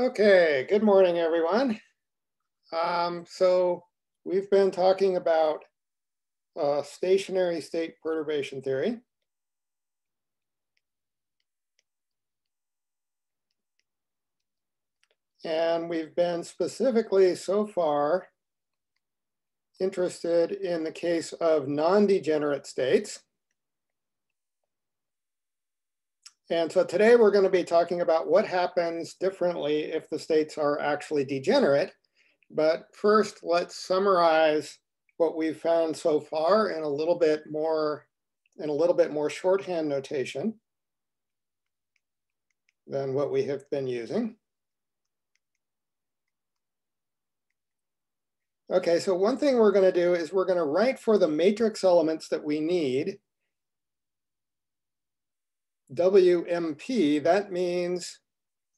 Okay, good morning, everyone. Um, so we've been talking about uh, stationary state perturbation theory. And we've been specifically so far interested in the case of non-degenerate states. And so today we're going to be talking about what happens differently if the states are actually degenerate. But first, let's summarize what we've found so far in a little bit more in a little bit more shorthand notation than what we have been using. Okay, so one thing we're going to do is we're going to write for the matrix elements that we need WMP, that means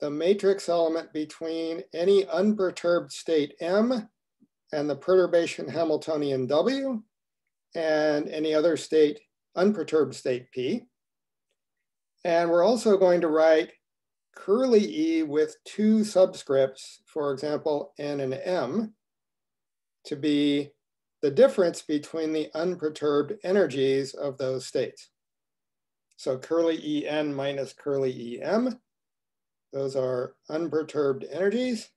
the matrix element between any unperturbed state M and the perturbation Hamiltonian W and any other state, unperturbed state P. And we're also going to write curly E with two subscripts, for example, N and M, to be the difference between the unperturbed energies of those states. So curly En minus curly Em, those are unperturbed energies.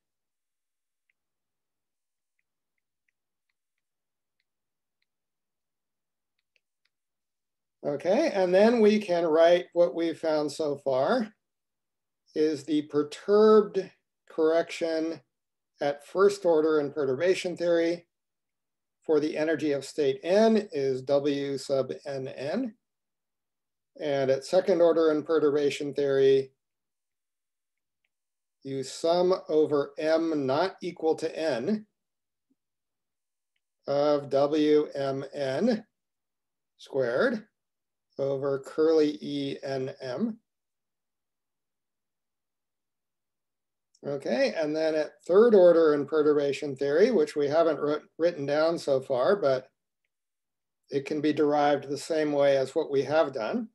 Okay, and then we can write what we've found so far is the perturbed correction at first order in perturbation theory for the energy of state n is W sub nn. And at second order in perturbation theory, you sum over m not equal to n of Wmn squared over curly ENM. Okay, and then at third order in perturbation theory, which we haven't written down so far, but it can be derived the same way as what we have done.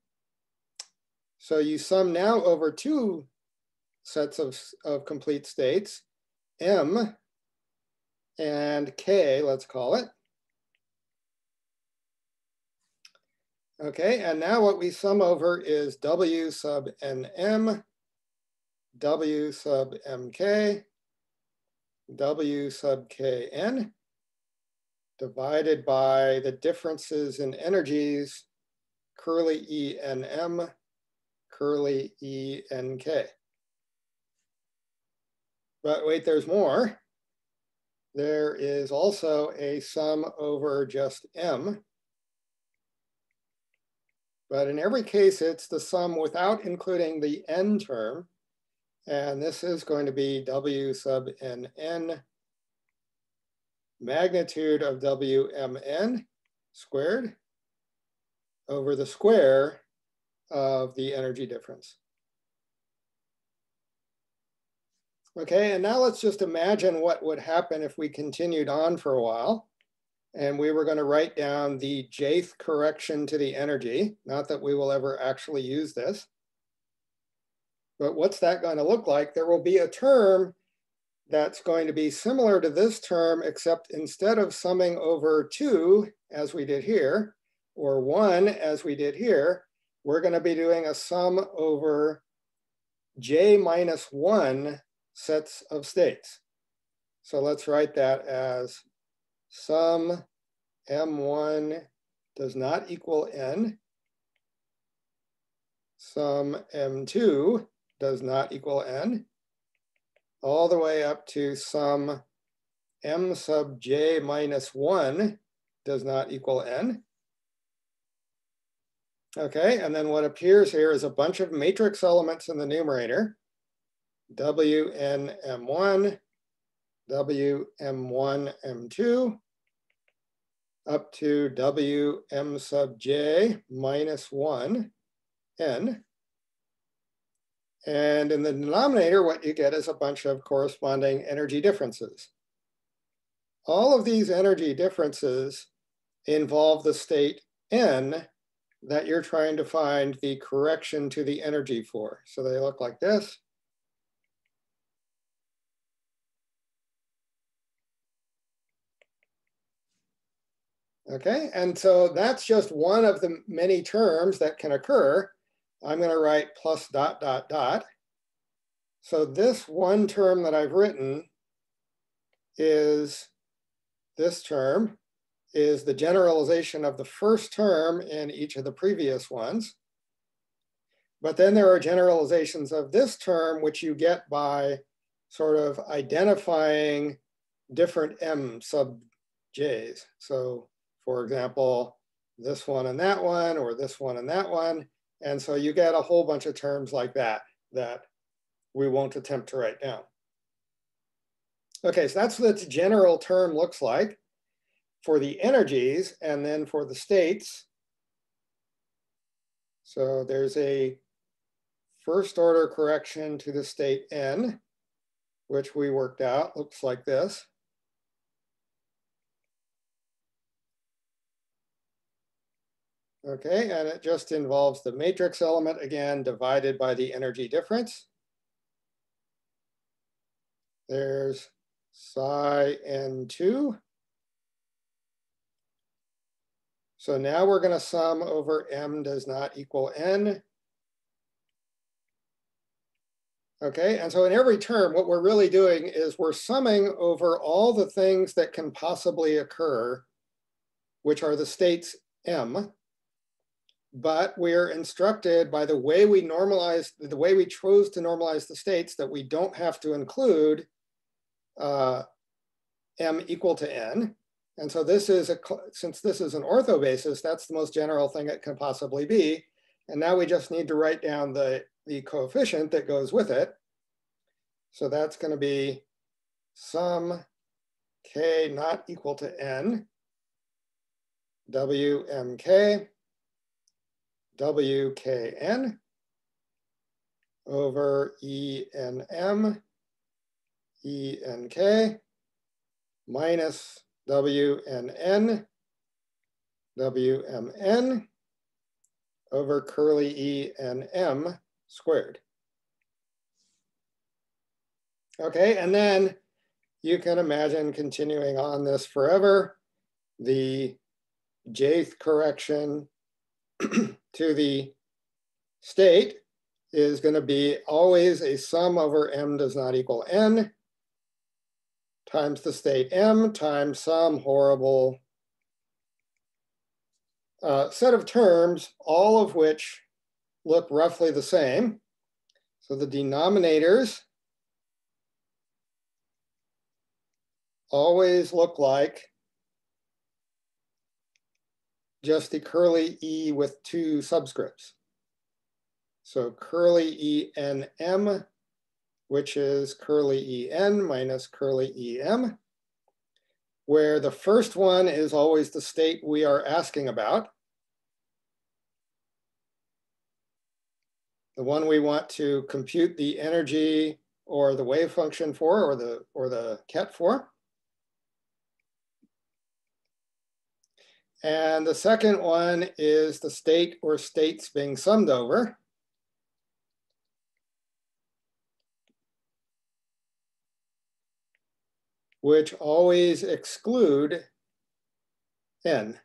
So you sum now over two sets of, of complete states, M and K, let's call it. Okay, and now what we sum over is W sub NM, W sub MK, W sub KN, divided by the differences in energies, curly ENM curly E N K. But wait, there's more. There is also a sum over just M. But in every case, it's the sum without including the N term. And this is going to be W sub n n magnitude of WMN squared over the square of the energy difference. Okay, and now let's just imagine what would happen if we continued on for a while. And we were going to write down the jth correction to the energy. Not that we will ever actually use this. But what's that going to look like? There will be a term that's going to be similar to this term, except instead of summing over two, as we did here, or one, as we did here, we're going to be doing a sum over j minus one sets of states. So let's write that as sum m1 does not equal n. Sum m2 does not equal n. All the way up to sum m sub j minus 1 does not equal n. Okay, and then what appears here is a bunch of matrix elements in the numerator. WNM1, WM1, M2, up to WM sub J minus 1, N. And in the denominator, what you get is a bunch of corresponding energy differences. All of these energy differences involve the state N that you're trying to find the correction to the energy for. So they look like this. Okay, and so that's just one of the many terms that can occur. I'm going to write plus dot dot dot. So this one term that I've written is this term is the generalization of the first term in each of the previous ones. But then there are generalizations of this term, which you get by sort of identifying different M sub J's. So for example, this one and that one, or this one and that one. And so you get a whole bunch of terms like that, that we won't attempt to write down. Okay, so that's what the general term looks like for the energies and then for the states. So there's a first order correction to the state n, which we worked out, looks like this. Okay, and it just involves the matrix element again, divided by the energy difference. There's psi n2. So now we're going to sum over m does not equal n. Okay, and so in every term, what we're really doing is we're summing over all the things that can possibly occur, which are the states m, but we're instructed by the way we normalize, the way we chose to normalize the states that we don't have to include uh, m equal to n. And so this is, a since this is an ortho basis, that's the most general thing it can possibly be. And now we just need to write down the, the coefficient that goes with it. So that's going to be sum k not equal to n, wmk WKN over ENM, ENK minus WNN, WMN over curly E and M squared. Okay, and then you can imagine continuing on this forever. The jth correction to the state is going to be always a sum over m does not equal n times the state m times some horrible uh, set of terms, all of which look roughly the same. So the denominators always look like just the curly E with two subscripts. So curly ENM, which is curly EN minus curly EM, where the first one is always the state we are asking about. The one we want to compute the energy or the wave function for, or the, or the ket for. And the second one is the state or states being summed over. Which always exclude n.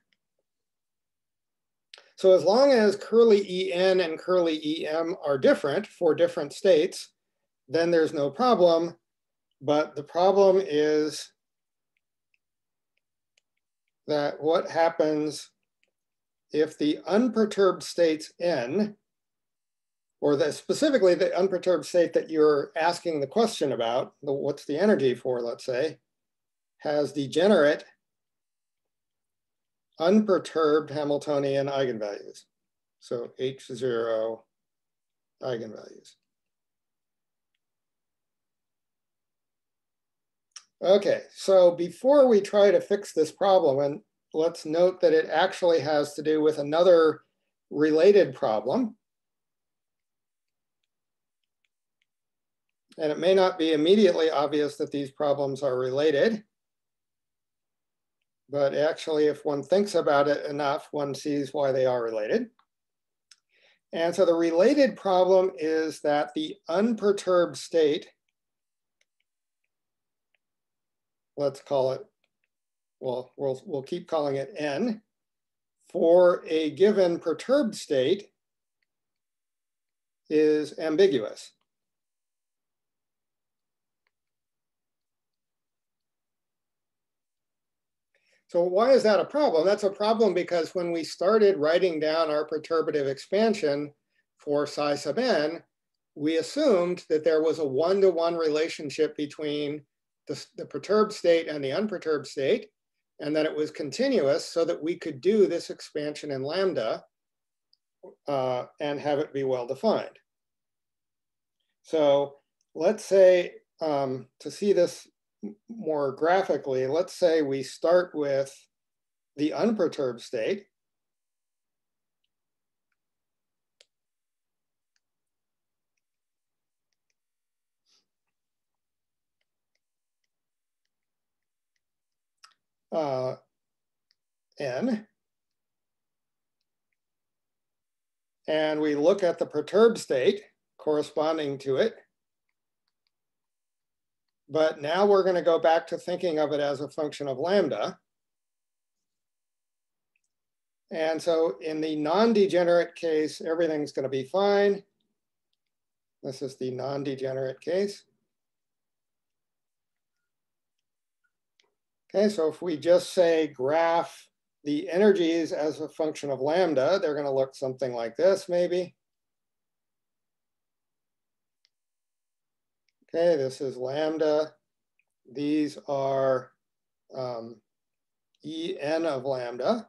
So as long as curly en and curly em are different for different states, then there's no problem. But the problem is that what happens if the unperturbed states n, or the, specifically the unperturbed state that you're asking the question about, the, what's the energy for, let's say, has degenerate unperturbed Hamiltonian eigenvalues. So H0 eigenvalues. Okay, so before we try to fix this problem, and let's note that it actually has to do with another related problem. And it may not be immediately obvious that these problems are related. But actually, if one thinks about it enough, one sees why they are related. And so the related problem is that the unperturbed state let's call it well, we'll, we'll keep calling it n, for a given perturbed state is ambiguous. So why is that a problem? That's a problem because when we started writing down our perturbative expansion for psi sub n, we assumed that there was a one-to-one -one relationship between the, the perturbed state and the unperturbed state, and that it was continuous so that we could do this expansion in lambda uh, and have it be well defined. So let's say, um, to see this more graphically, let's say we start with the unperturbed state. Uh, n. And we look at the perturbed state corresponding to it. But now we're going to go back to thinking of it as a function of lambda. And so in the non-degenerate case, everything's going to be fine. This is the non-degenerate case. Okay, so if we just say graph the energies as a function of lambda, they're going to look something like this maybe. Okay, this is lambda. These are um, En of lambda.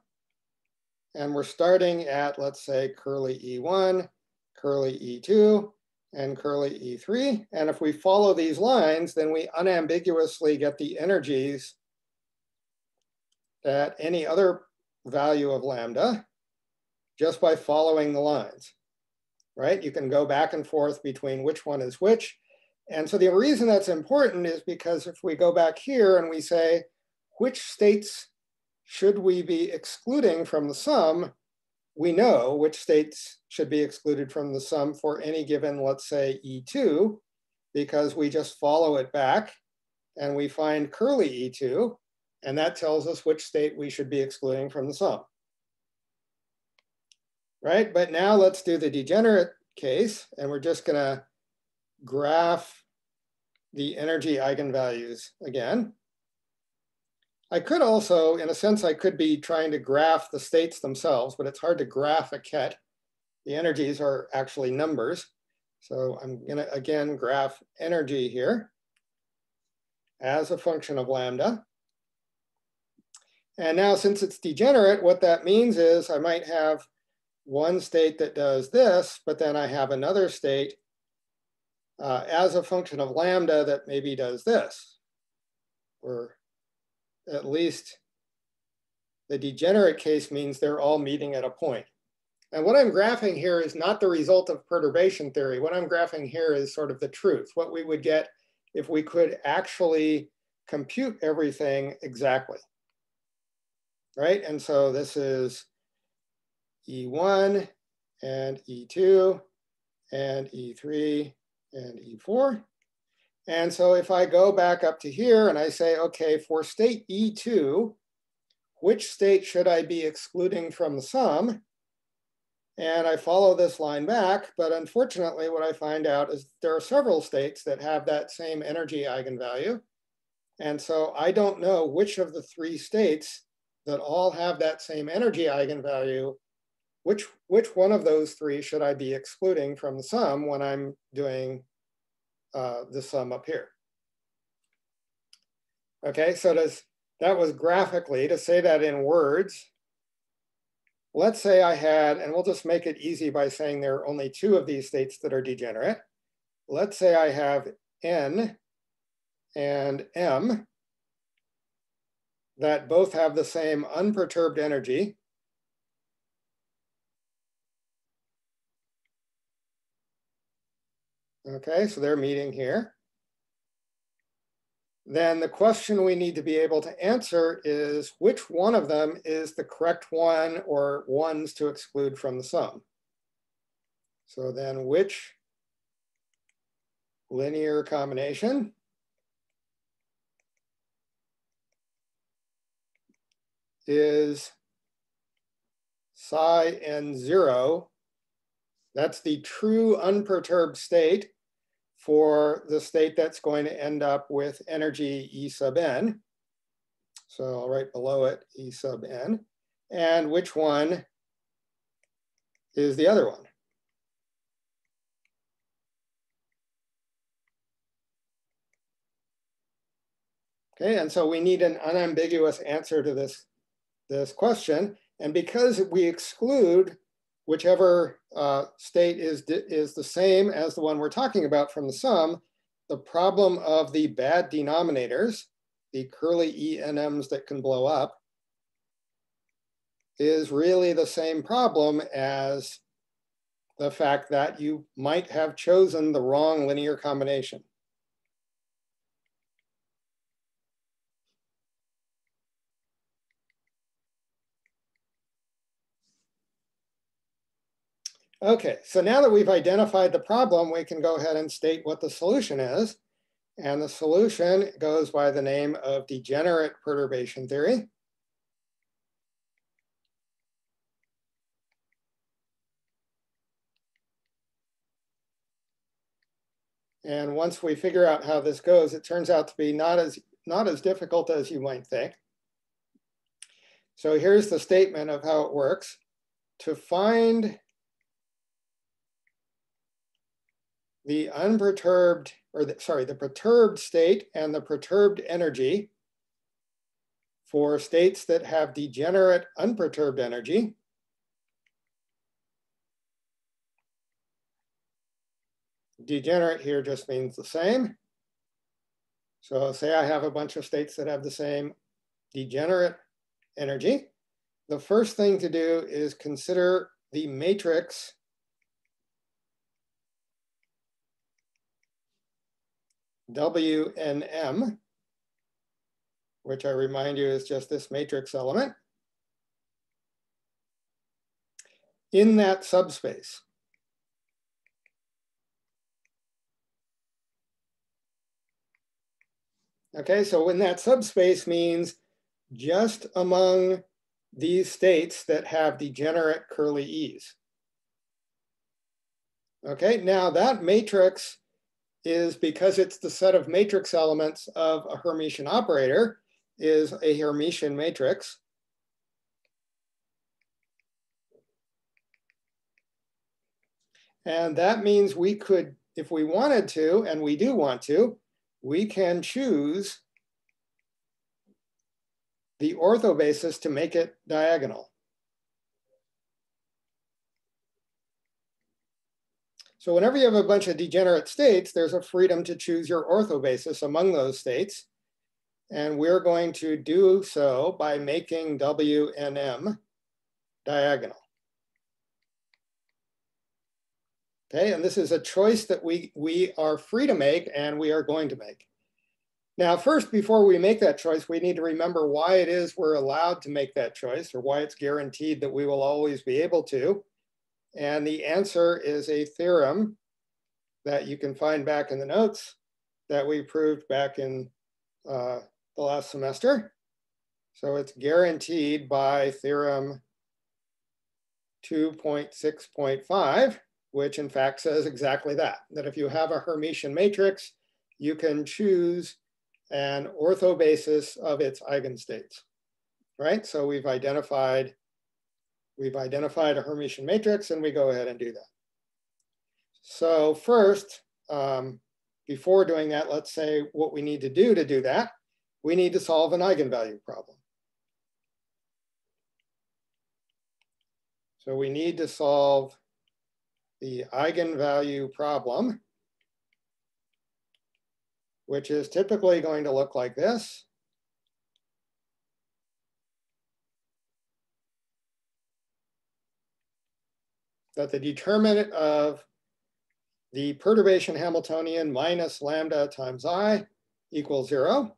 And we're starting at, let's say, curly E1, curly E2, and curly E3. And if we follow these lines, then we unambiguously get the energies at any other value of lambda just by following the lines, right? You can go back and forth between which one is which. And so the reason that's important is because if we go back here and we say, which states should we be excluding from the sum, we know which states should be excluded from the sum for any given, let's say E2, because we just follow it back and we find curly E2, and that tells us which state we should be excluding from the sum. Right, but now let's do the degenerate case, and we're just gonna graph the energy eigenvalues again. I could also, in a sense, I could be trying to graph the states themselves, but it's hard to graph a ket. The energies are actually numbers. So I'm gonna, again, graph energy here as a function of lambda. And now since it's degenerate, what that means is I might have one state that does this, but then I have another state uh, as a function of lambda that maybe does this, or at least the degenerate case means they're all meeting at a point. And what I'm graphing here is not the result of perturbation theory. What I'm graphing here is sort of the truth, what we would get if we could actually compute everything exactly. Right, and so this is E1 and E2 and E3 and E4. And so if I go back up to here and I say, okay, for state E2, which state should I be excluding from the sum? And I follow this line back, but unfortunately what I find out is there are several states that have that same energy eigenvalue. And so I don't know which of the three states that all have that same energy eigenvalue, which, which one of those three should I be excluding from the sum when I'm doing uh, the sum up here. Okay, so does, that was graphically, to say that in words, let's say I had, and we'll just make it easy by saying there are only two of these states that are degenerate. Let's say I have N and M that both have the same unperturbed energy. Okay, so they're meeting here. Then the question we need to be able to answer is which one of them is the correct one or ones to exclude from the sum. So then which linear combination is psi n zero. That's the true unperturbed state for the state that's going to end up with energy E sub n. So I'll write below it E sub n. And which one is the other one? Okay, and so we need an unambiguous answer to this, this question. And because we exclude whichever uh, state is, is the same as the one we're talking about from the sum, the problem of the bad denominators, the curly ENMs that can blow up, is really the same problem as the fact that you might have chosen the wrong linear combination. Okay, so now that we've identified the problem, we can go ahead and state what the solution is. And the solution goes by the name of degenerate perturbation theory. And once we figure out how this goes, it turns out to be not as, not as difficult as you might think. So here's the statement of how it works. To find the unperturbed, or the, sorry, the perturbed state and the perturbed energy for states that have degenerate unperturbed energy. Degenerate here just means the same. So say I have a bunch of states that have the same degenerate energy. The first thing to do is consider the matrix W and M, which I remind you is just this matrix element, in that subspace. Okay, so in that subspace means just among these states that have degenerate curly E's. Okay, now that matrix is because it's the set of matrix elements of a Hermitian operator is a Hermitian matrix. And that means we could, if we wanted to, and we do want to, we can choose the ortho basis to make it diagonal. So whenever you have a bunch of degenerate states, there's a freedom to choose your ortho basis among those states. And we're going to do so by making W and M diagonal. Okay, and this is a choice that we, we are free to make and we are going to make. Now, first, before we make that choice, we need to remember why it is we're allowed to make that choice or why it's guaranteed that we will always be able to. And the answer is a theorem that you can find back in the notes that we proved back in uh, the last semester. So it's guaranteed by theorem 2.6.5, which in fact says exactly that, that if you have a Hermitian matrix, you can choose an ortho basis of its eigenstates, right? So we've identified We've identified a Hermitian matrix and we go ahead and do that. So first, um, before doing that, let's say what we need to do to do that. We need to solve an eigenvalue problem. So we need to solve the eigenvalue problem, which is typically going to look like this. That the determinant of the perturbation Hamiltonian minus lambda times i equals zero.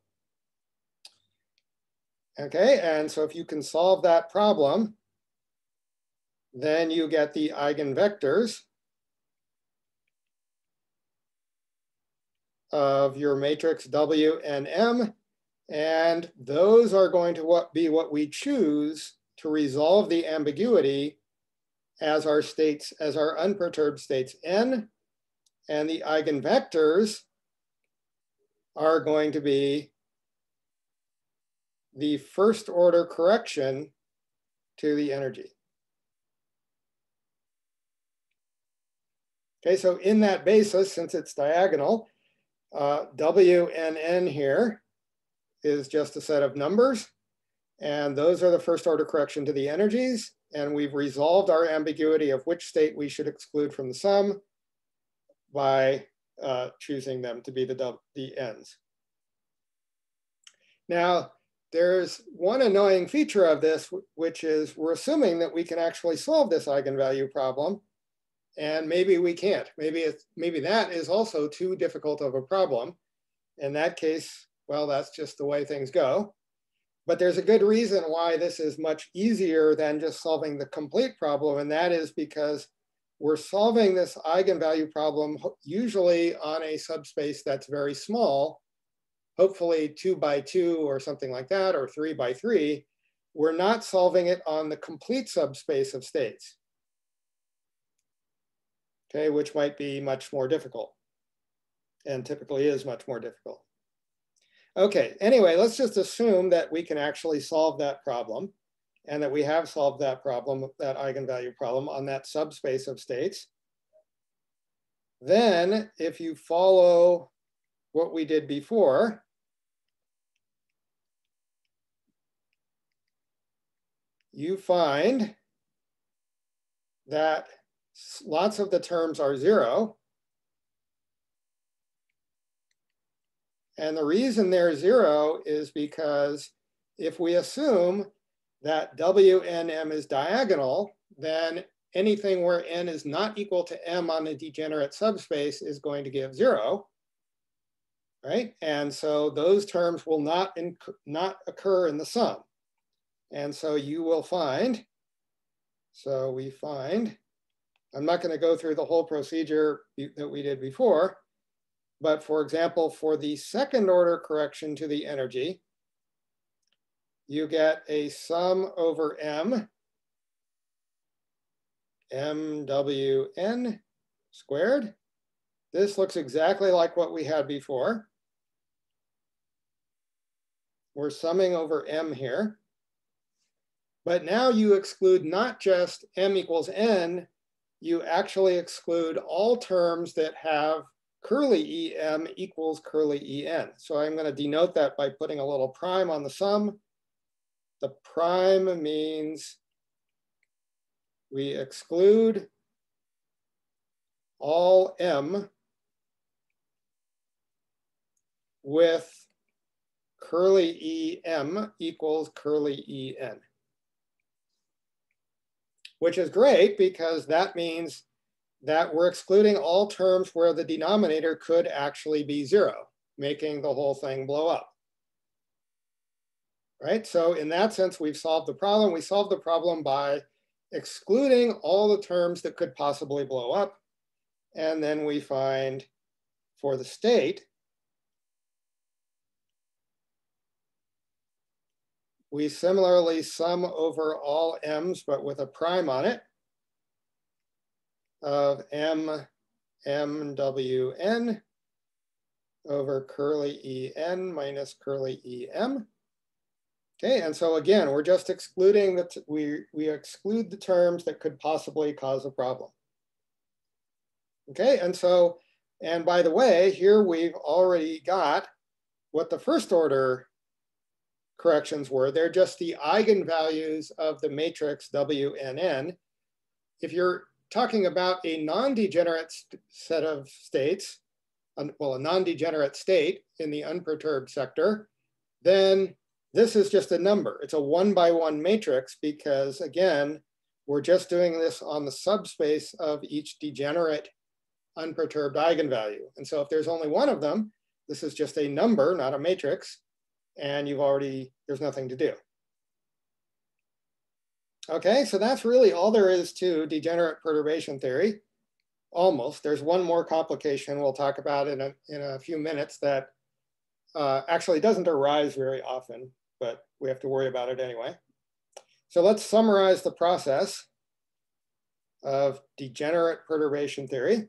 Okay, and so if you can solve that problem, then you get the eigenvectors of your matrix W and M. And those are going to what, be what we choose to resolve the ambiguity as our states, as our unperturbed states n, and the eigenvectors are going to be the first order correction to the energy. Okay, so in that basis, since it's diagonal, uh, W and N here is just a set of numbers. And those are the first order correction to the energies. And we've resolved our ambiguity of which state we should exclude from the sum by uh, choosing them to be the, the n's. Now, there's one annoying feature of this, which is we're assuming that we can actually solve this eigenvalue problem. And maybe we can't. Maybe, it's, maybe that is also too difficult of a problem. In that case, well, that's just the way things go. But there's a good reason why this is much easier than just solving the complete problem. And that is because we're solving this eigenvalue problem usually on a subspace that's very small, hopefully two by two or something like that, or three by three. We're not solving it on the complete subspace of states, okay, which might be much more difficult and typically is much more difficult. Okay, anyway, let's just assume that we can actually solve that problem and that we have solved that problem, that eigenvalue problem on that subspace of states. Then if you follow what we did before, you find that lots of the terms are zero. And the reason they're zero is because if we assume that WNM is diagonal, then anything where n is not equal to m on a degenerate subspace is going to give zero, right? And so those terms will not, not occur in the sum. And so you will find, so we find, I'm not going to go through the whole procedure that we did before, but for example, for the second order correction to the energy, you get a sum over m, mwn squared. This looks exactly like what we had before. We're summing over m here. But now you exclude not just m equals n, you actually exclude all terms that have curly em equals curly en. So I'm going to denote that by putting a little prime on the sum the prime means we exclude all m with curly em equals curly en. Which is great because that means that we're excluding all terms where the denominator could actually be zero, making the whole thing blow up right? So in that sense, we've solved the problem. We solved the problem by excluding all the terms that could possibly blow up. And then we find for the state, we similarly sum over all m's, but with a prime on it of m, m, w, n over curly en minus curly em. Okay, and so again, we're just excluding that we, we exclude the terms that could possibly cause a problem. Okay, and so, and by the way, here we've already got what the first order corrections were. They're just the eigenvalues of the matrix WNN. If you're talking about a non-degenerate set of states, well, a non-degenerate state in the unperturbed sector, then this is just a number. It's a one by one matrix because again, we're just doing this on the subspace of each degenerate unperturbed eigenvalue. And so if there's only one of them, this is just a number, not a matrix, and you've already, there's nothing to do. Okay, so that's really all there is to degenerate perturbation theory. Almost. There's one more complication we'll talk about in a, in a few minutes that uh, actually doesn't arise very often, but we have to worry about it anyway. So let's summarize the process of degenerate perturbation theory.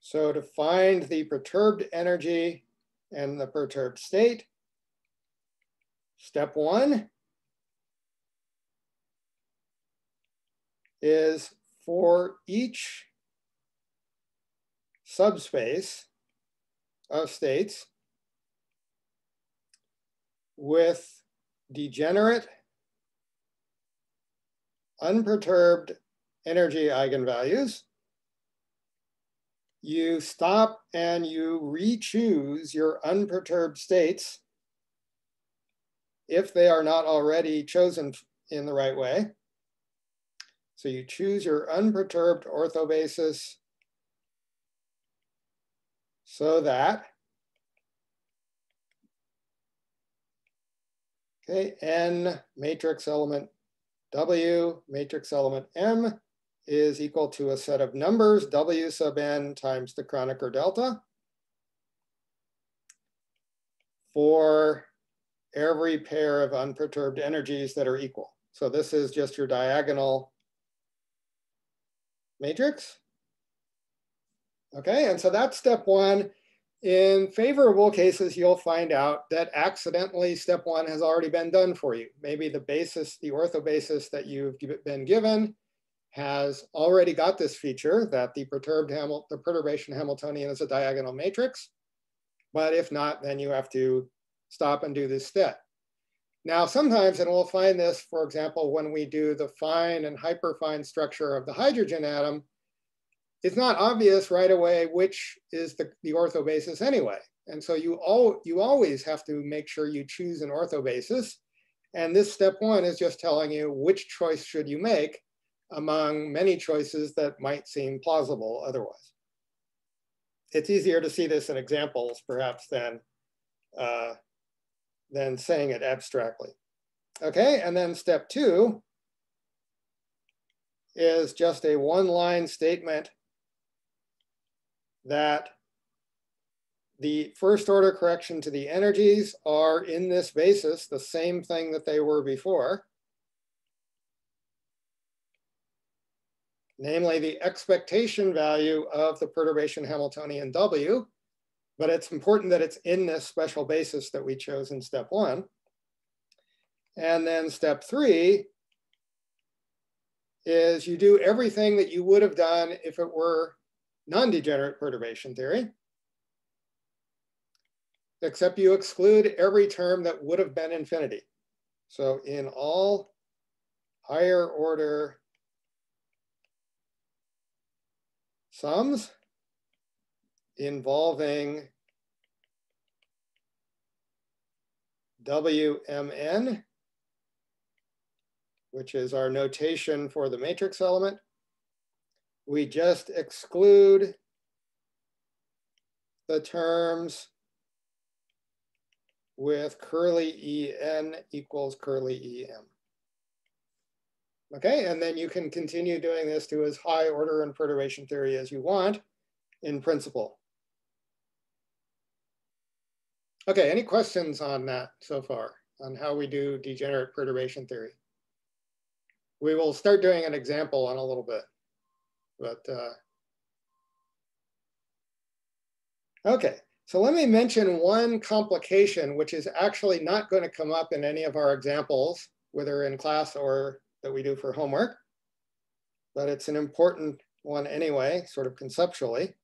So to find the perturbed energy and the perturbed state, step one is for each subspace of states with degenerate, unperturbed energy eigenvalues, you stop and you re-choose your unperturbed states if they are not already chosen in the right way. So you choose your unperturbed orthobasis so that, okay, N matrix element W matrix element M is equal to a set of numbers, W sub n times the Kronecker delta for every pair of unperturbed energies that are equal. So this is just your diagonal matrix. Okay, and so that's step one. In favorable cases, you'll find out that accidentally step one has already been done for you. Maybe the basis, the orthobasis that you've been given has already got this feature that the perturbed Hamil the perturbation Hamiltonian is a diagonal matrix. But if not, then you have to stop and do this step. Now, sometimes, and we'll find this, for example, when we do the fine and hyperfine structure of the hydrogen atom, it's not obvious right away which is the, the orthobasis anyway. And so you, all, you always have to make sure you choose an orthobasis. And this step one is just telling you which choice should you make among many choices that might seem plausible otherwise. It's easier to see this in examples perhaps than, uh, than saying it abstractly. Okay, and then step two is just a one line statement that the first order correction to the energies are in this basis the same thing that they were before. namely the expectation value of the perturbation Hamiltonian W, but it's important that it's in this special basis that we chose in step one. And then step three is you do everything that you would have done if it were non-degenerate perturbation theory, except you exclude every term that would have been infinity. So in all higher order sums involving WMN, which is our notation for the matrix element. We just exclude the terms with curly En equals curly Em. Okay, and then you can continue doing this to as high order in perturbation theory as you want in principle. Okay, any questions on that so far, on how we do degenerate perturbation theory? We will start doing an example in a little bit, but uh, okay. So let me mention one complication, which is actually not going to come up in any of our examples, whether in class or that we do for homework, but it's an important one anyway, sort of conceptually.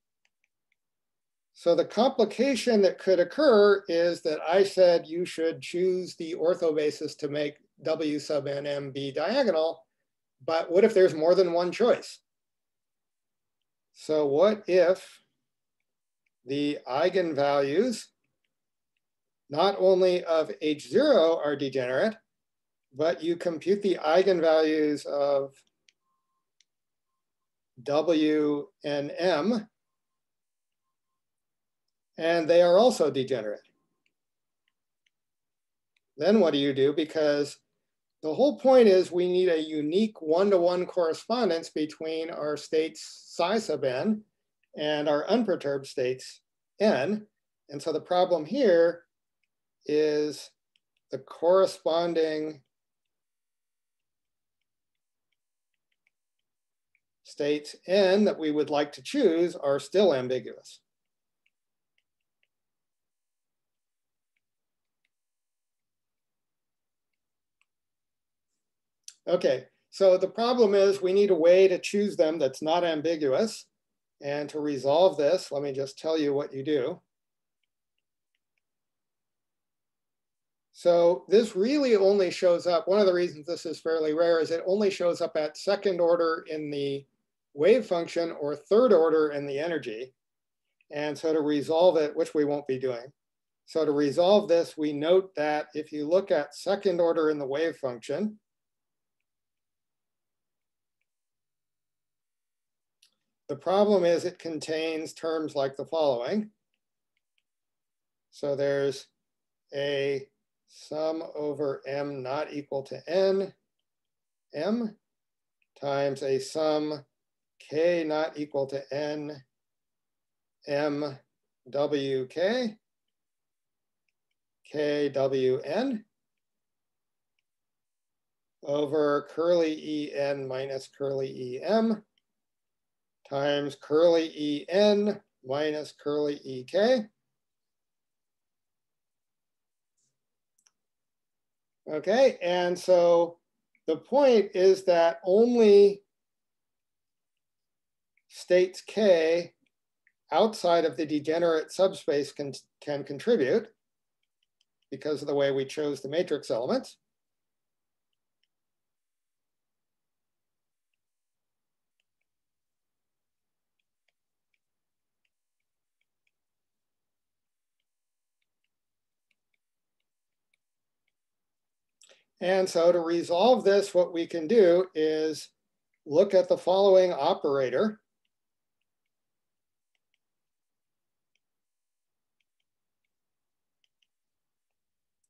So the complication that could occur is that I said you should choose the orthobasis to make W sub nm be diagonal, but what if there's more than one choice? So what if the eigenvalues not only of H0 are degenerate, but you compute the eigenvalues of W and M, and they are also degenerate. Then what do you do? Because the whole point is we need a unique one-to-one -one correspondence between our states psi sub n and our unperturbed states n. And so the problem here is the corresponding states n that we would like to choose are still ambiguous. Okay, so the problem is we need a way to choose them that's not ambiguous. And to resolve this, let me just tell you what you do. So this really only shows up, one of the reasons this is fairly rare is it only shows up at second order in the wave function or third order in the energy. And so to resolve it, which we won't be doing. So to resolve this, we note that if you look at second order in the wave function, the problem is it contains terms like the following. So there's a sum over m not equal to n, m times a sum k not equal to n m w k k w n over curly e n minus curly e m times curly e n minus curly e k. Okay, and so the point is that only states K outside of the degenerate subspace can, can contribute because of the way we chose the matrix elements. And so to resolve this, what we can do is look at the following operator.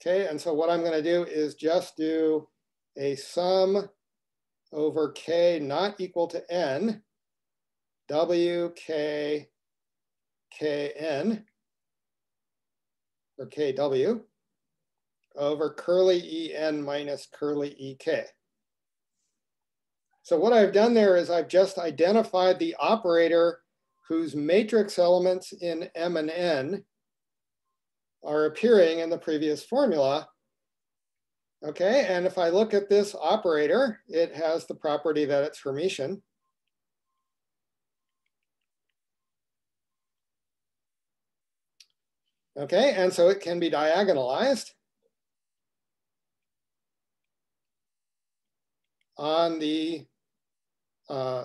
Okay, and so what I'm going to do is just do a sum over k not equal to n, w k k n, or kw, over curly en minus curly ek. So what I've done there is I've just identified the operator whose matrix elements in M and N are appearing in the previous formula. Okay, and if I look at this operator, it has the property that it's Hermitian. Okay, and so it can be diagonalized. On the uh,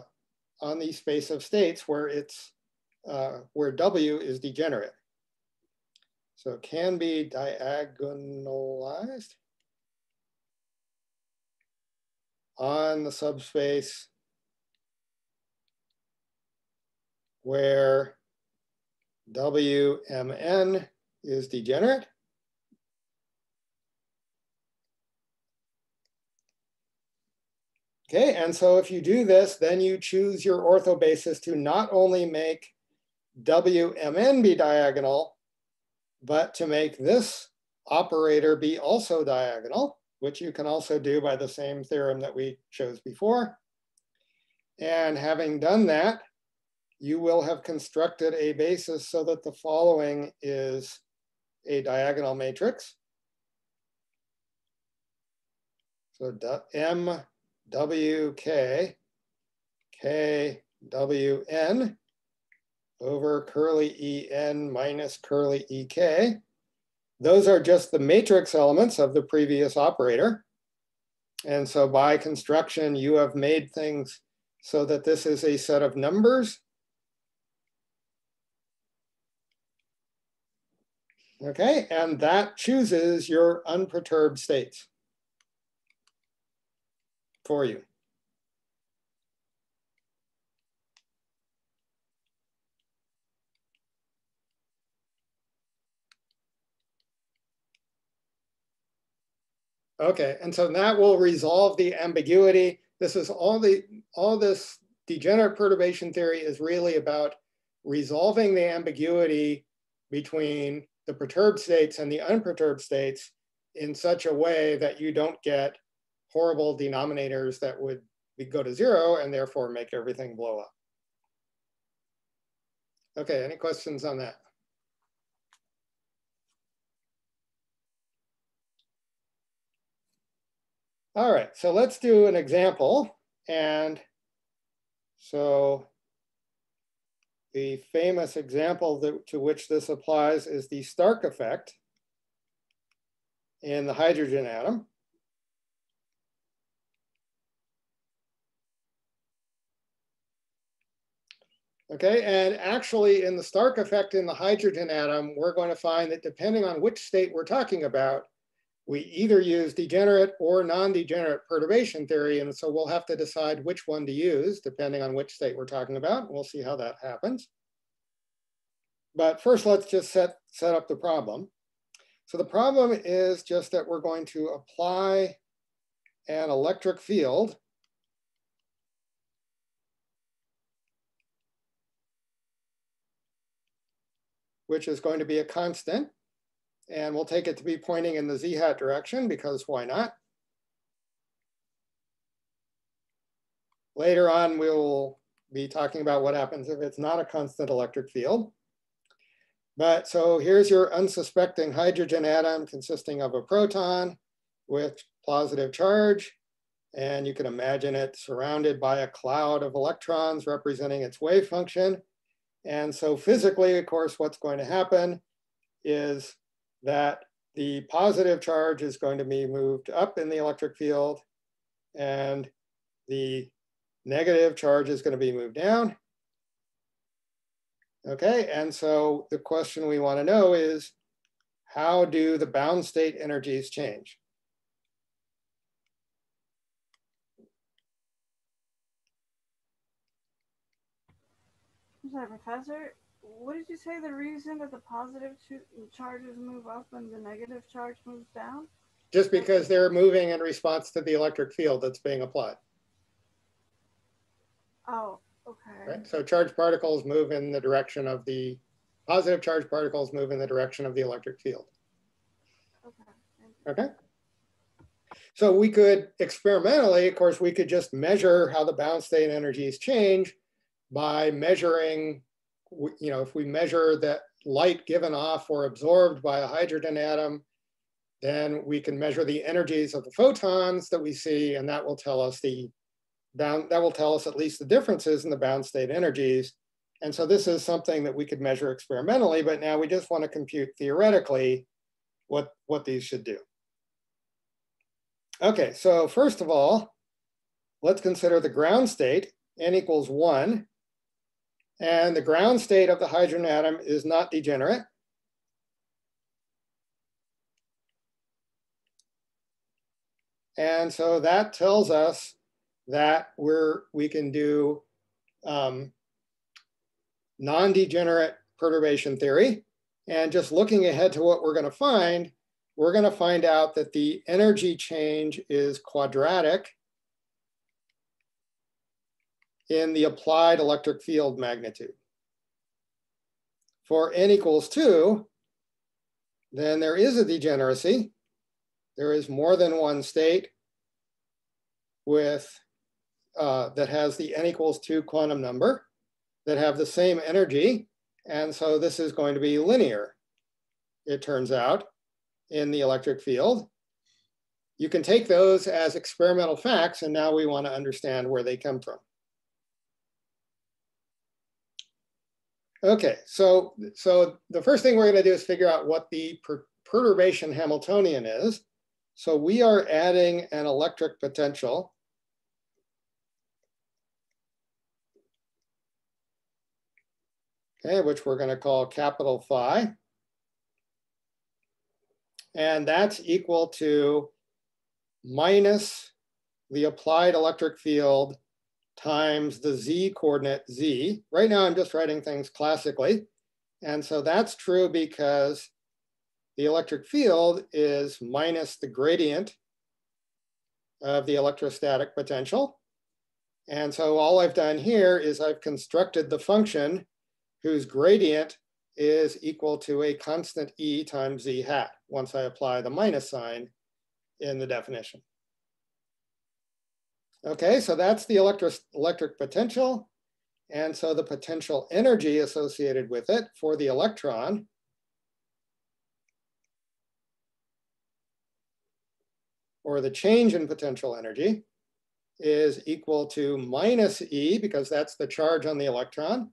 on the space of states where it's uh, where W is degenerate. So it can be diagonalized on the subspace where WMN is degenerate. Okay, and so if you do this, then you choose your orthobasis to not only make WMN be diagonal, but to make this operator be also diagonal, which you can also do by the same theorem that we chose before. And having done that, you will have constructed a basis so that the following is a diagonal matrix. So M WK KWN over curly EN minus curly EK. Those are just the matrix elements of the previous operator. And so by construction, you have made things so that this is a set of numbers. Okay, and that chooses your unperturbed states for you. Okay, and so that will resolve the ambiguity. This is all the all this degenerate perturbation theory is really about resolving the ambiguity between the perturbed states and the unperturbed states in such a way that you don't get horrible denominators that would go to zero and therefore make everything blow up. Okay, any questions on that? All right, so let's do an example. And so the famous example that, to which this applies is the Stark effect in the hydrogen atom. Okay, and actually in the Stark effect in the hydrogen atom, we're going to find that depending on which state we're talking about, we either use degenerate or non-degenerate perturbation theory. And so we'll have to decide which one to use depending on which state we're talking about. We'll see how that happens. But first, let's just set, set up the problem. So the problem is just that we're going to apply an electric field which is going to be a constant. And we'll take it to be pointing in the z hat direction because why not? Later on, we'll be talking about what happens if it's not a constant electric field. But so here's your unsuspecting hydrogen atom consisting of a proton with positive charge. And you can imagine it surrounded by a cloud of electrons representing its wave function. And so physically, of course, what's going to happen is that the positive charge is going to be moved up in the electric field and the negative charge is going to be moved down. Okay, and so the question we want to know is how do the bound state energies change? Sorry, Professor. What did you say the reason that the positive charges move up and the negative charge moves down? Just because they're moving in response to the electric field that's being applied. Oh, okay. Right? So charged particles move in the direction of the positive charged particles move in the direction of the electric field. Okay. Okay. So we could experimentally, of course, we could just measure how the bound state energies change by measuring, you know, if we measure that light given off or absorbed by a hydrogen atom, then we can measure the energies of the photons that we see, and that will tell us the bound, that will tell us at least the differences in the bound state energies. And so this is something that we could measure experimentally, but now we just want to compute theoretically what, what these should do. Okay, so first of all, let's consider the ground state, n equals one. And the ground state of the hydrogen atom is not degenerate. And so that tells us that we're, we can do um, non-degenerate perturbation theory. And just looking ahead to what we're going to find, we're going to find out that the energy change is quadratic in the applied electric field magnitude. For n equals two, then there is a degeneracy. There is more than one state with uh, that has the n equals two quantum number that have the same energy. And so this is going to be linear, it turns out, in the electric field. You can take those as experimental facts, and now we want to understand where they come from. Okay, so, so the first thing we're going to do is figure out what the per perturbation Hamiltonian is. So we are adding an electric potential. Okay, which we're going to call capital phi. And that's equal to minus the applied electric field times the z coordinate z. Right now I'm just writing things classically. And so that's true because the electric field is minus the gradient of the electrostatic potential. And so all I've done here is I've constructed the function whose gradient is equal to a constant E times Z hat once I apply the minus sign in the definition. Okay, so that's the electric, electric potential. And so the potential energy associated with it for the electron or the change in potential energy is equal to minus E, because that's the charge on the electron,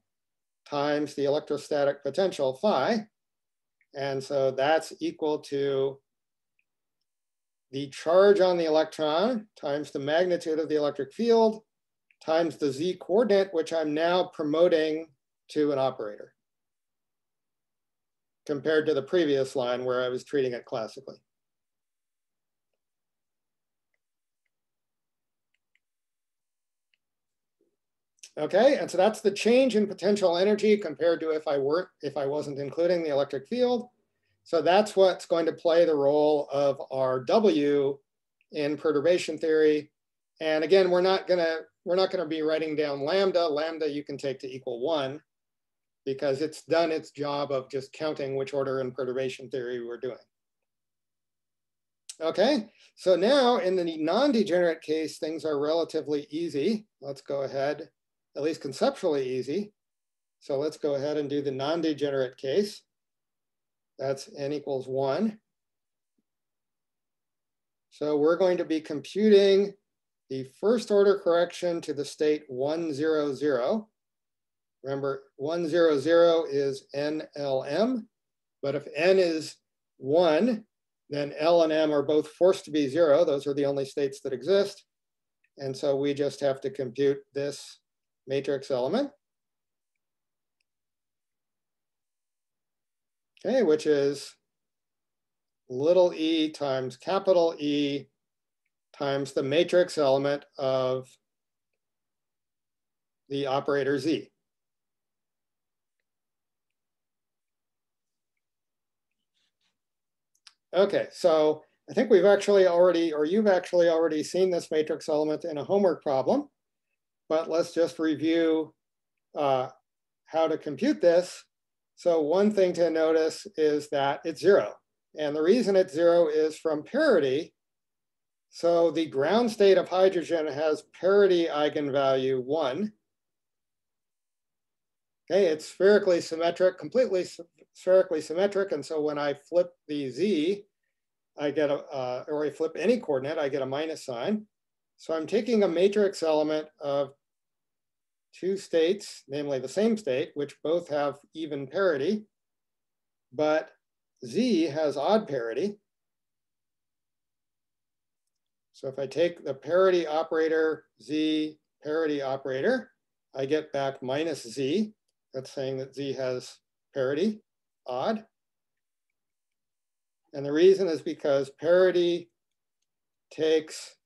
times the electrostatic potential phi. And so that's equal to the charge on the electron times the magnitude of the electric field times the z coordinate, which I'm now promoting to an operator compared to the previous line where I was treating it classically. Okay, and so that's the change in potential energy compared to if I weren't, if I wasn't including the electric field. So that's what's going to play the role of our W in perturbation theory. And again, we're not gonna, we're not gonna be writing down lambda. Lambda you can take to equal one because it's done its job of just counting which order in perturbation theory we're doing. Okay, so now in the non-degenerate case, things are relatively easy. Let's go ahead at least conceptually easy. So let's go ahead and do the non-degenerate case. That's n equals one. So we're going to be computing the first order correction to the state 100. Remember, 100 is NLM, but if n is one, then L and M are both forced to be zero. Those are the only states that exist. And so we just have to compute this matrix element. Okay, which is little e times capital E times the matrix element of the operator Z. Okay, so I think we've actually already, or you've actually already seen this matrix element in a homework problem but let's just review uh, how to compute this. So one thing to notice is that it's zero. And the reason it's zero is from parity. So the ground state of hydrogen has parity eigenvalue one. Okay, it's spherically symmetric, completely spherically symmetric. And so when I flip the z, I get a, uh, or I flip any coordinate, I get a minus sign. So I'm taking a matrix element of two states, namely the same state, which both have even parity, but Z has odd parity. So if I take the parity operator, Z parity operator, I get back minus Z. That's saying that Z has parity, odd. And the reason is because parity takes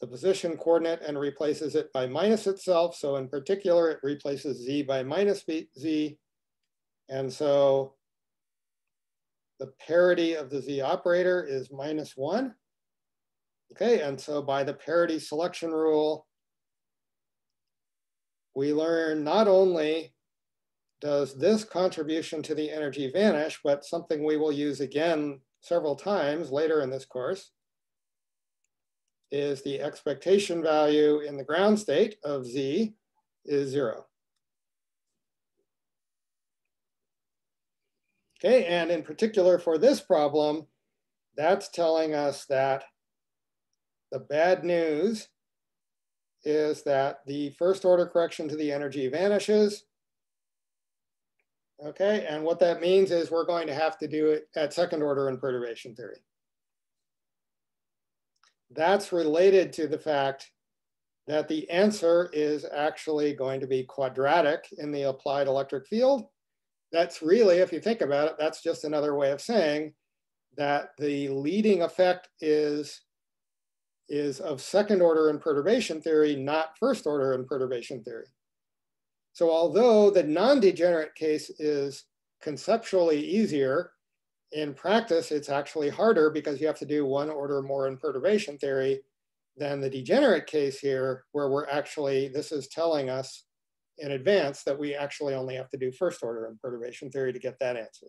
the position coordinate and replaces it by minus itself. So in particular, it replaces z by minus z. And so the parity of the z operator is minus one. Okay, and so by the parity selection rule, we learn not only does this contribution to the energy vanish, but something we will use again several times later in this course, is the expectation value in the ground state of z is zero. Okay, and in particular for this problem, that's telling us that the bad news is that the first order correction to the energy vanishes. Okay, and what that means is we're going to have to do it at second order in perturbation theory that's related to the fact that the answer is actually going to be quadratic in the applied electric field. That's really, if you think about it, that's just another way of saying that the leading effect is, is of second order in perturbation theory, not first order in perturbation theory. So although the non-degenerate case is conceptually easier, in practice, it's actually harder because you have to do one order more in perturbation theory than the degenerate case here, where we're actually, this is telling us in advance that we actually only have to do first order in perturbation theory to get that answer.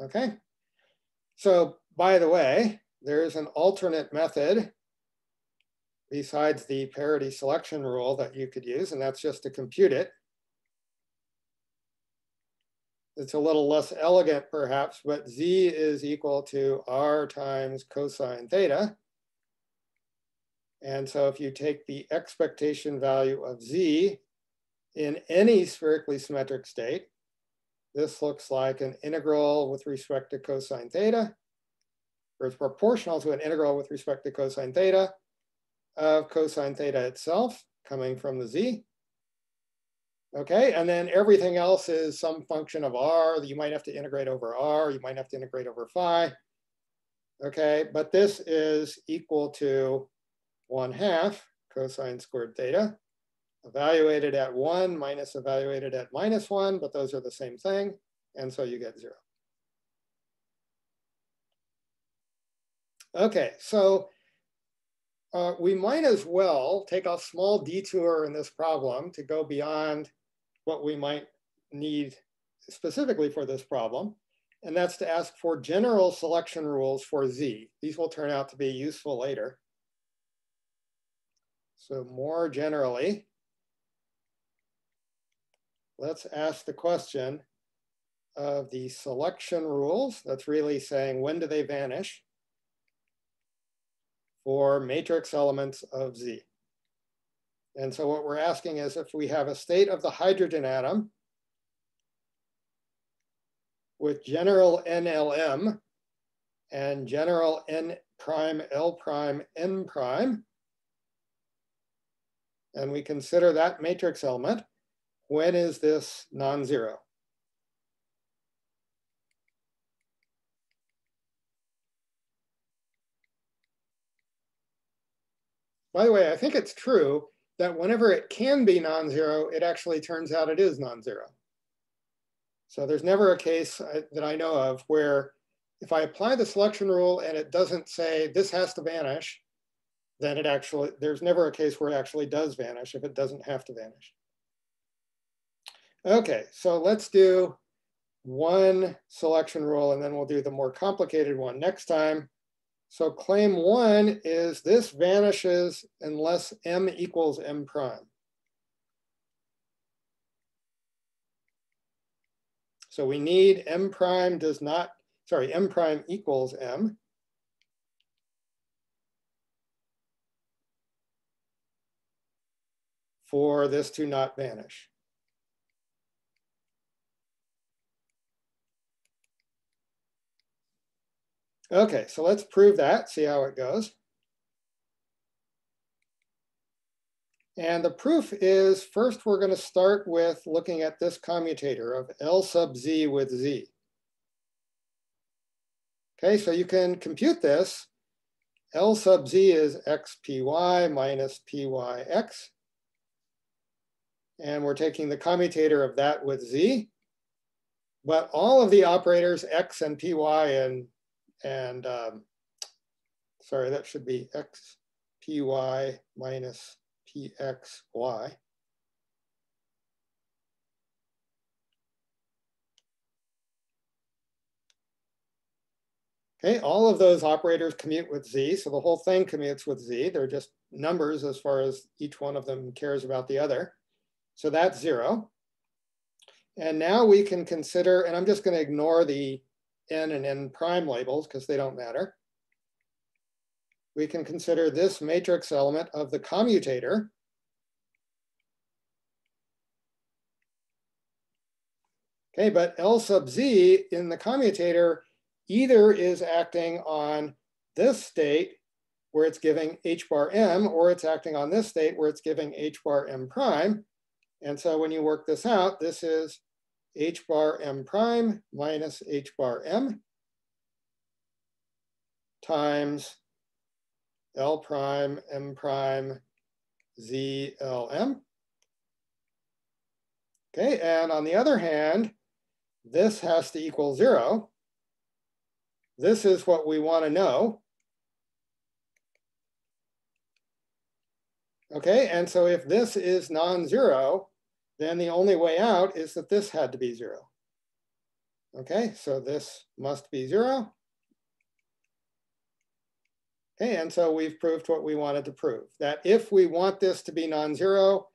Okay, so by the way, there's an alternate method besides the parity selection rule that you could use, and that's just to compute it. It's a little less elegant perhaps, but z is equal to r times cosine theta. And so if you take the expectation value of z in any spherically symmetric state, this looks like an integral with respect to cosine theta, or it's proportional to an integral with respect to cosine theta of cosine theta itself coming from the z. Okay, and then everything else is some function of r. You might have to integrate over r, you might have to integrate over phi. Okay, but this is equal to 1 half cosine squared theta, evaluated at 1 minus evaluated at minus 1, but those are the same thing, and so you get 0. Okay, so uh, we might as well take a small detour in this problem to go beyond what we might need specifically for this problem. And that's to ask for general selection rules for Z. These will turn out to be useful later. So more generally, let's ask the question of the selection rules. That's really saying when do they vanish? for matrix elements of Z. And so what we're asking is if we have a state of the hydrogen atom with general NLM and general N prime L prime N prime, and we consider that matrix element, when is this non-zero? By the way, I think it's true that whenever it can be non-zero, it actually turns out it is non-zero. So there's never a case uh, that I know of where if I apply the selection rule and it doesn't say this has to vanish, then it actually, there's never a case where it actually does vanish if it doesn't have to vanish. Okay, so let's do one selection rule and then we'll do the more complicated one next time. So claim one is this vanishes unless m equals m prime. So we need m prime does not, sorry, m prime equals m. for this to not vanish. Okay, so let's prove that, see how it goes. And the proof is, first we're gonna start with looking at this commutator of L sub z with z. Okay, so you can compute this. L sub z is xpy minus pyx. And we're taking the commutator of that with z. But all of the operators x and py and and um, sorry, that should be x py minus pxy. Okay, all of those operators commute with z, so the whole thing commutes with z. They're just numbers as far as each one of them cares about the other. So that's zero. And now we can consider, and I'm just going to ignore the n and n prime labels because they don't matter. We can consider this matrix element of the commutator Okay, but L sub z in the commutator either is acting on this state where it's giving h bar m, or it's acting on this state where it's giving h bar m prime. And so when you work this out, this is h bar m prime minus h bar m times L prime m prime z L m. Okay, and on the other hand, this has to equal zero. This is what we want to know. Okay, and so if this is non-zero, then the only way out is that this had to be zero. Okay, so this must be zero. Okay, and so we've proved what we wanted to prove, that if we want this to be non-zero,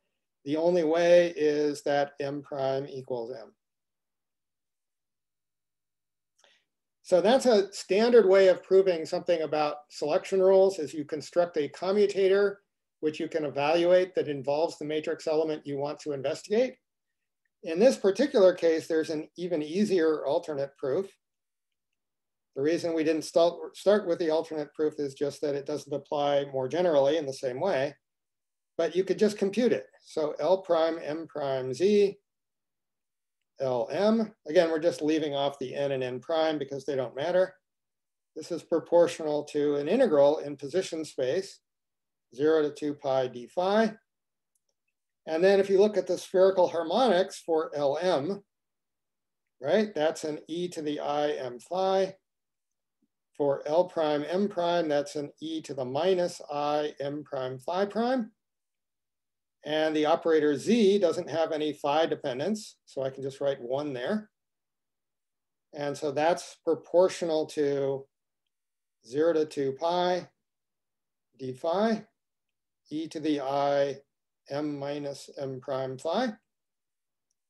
the only way is that m prime equals m. So that's a standard way of proving something about selection rules is you construct a commutator which you can evaluate that involves the matrix element you want to investigate. In this particular case, there's an even easier alternate proof. The reason we didn't start, start with the alternate proof is just that it doesn't apply more generally in the same way, but you could just compute it. So L prime M prime Z, LM. Again, we're just leaving off the N and N prime because they don't matter. This is proportional to an integral in position space 0 to 2 pi d phi. And then if you look at the spherical harmonics for Lm, right, that's an e to the i m phi. For L prime m prime, that's an e to the minus i m prime phi prime. And the operator z doesn't have any phi dependence, so I can just write one there. And so that's proportional to 0 to 2 pi d phi e to the i m minus m prime phi,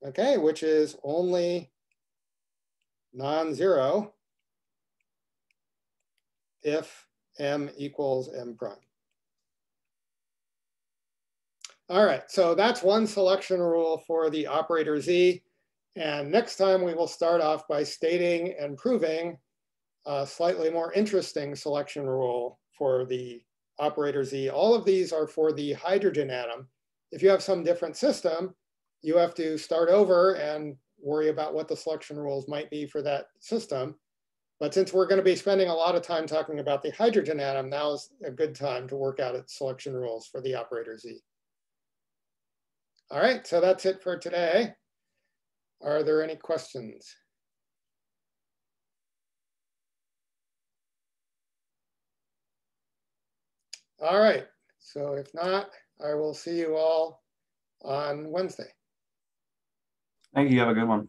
okay, which is only non-zero if m equals m prime. All right, so that's one selection rule for the operator z. And next time we will start off by stating and proving a slightly more interesting selection rule for the operator Z. All of these are for the hydrogen atom. If you have some different system, you have to start over and worry about what the selection rules might be for that system. But since we're going to be spending a lot of time talking about the hydrogen atom, now is a good time to work out its selection rules for the operator Z. All right, so that's it for today. Are there any questions? All right. So if not, I will see you all on Wednesday. Thank you. Have a good one.